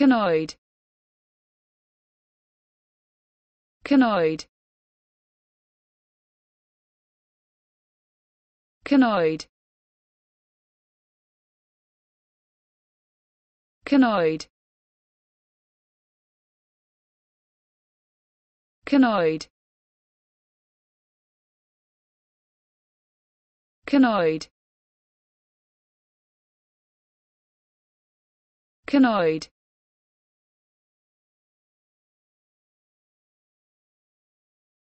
conoid conoid conoid conoid conoid conoid conoid